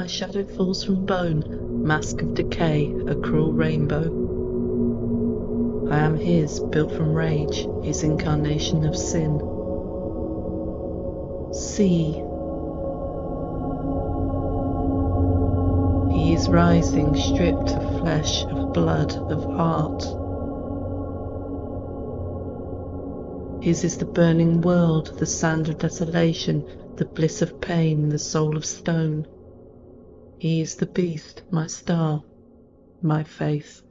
My shadow falls from bone, mask of decay, a cruel rainbow. I am his, built from rage, his incarnation of sin. See, he is rising, stripped of flesh, of blood, of heart. His is the burning world, the sand of desolation, the bliss of pain, the soul of stone. He is the beast, my star, my faith.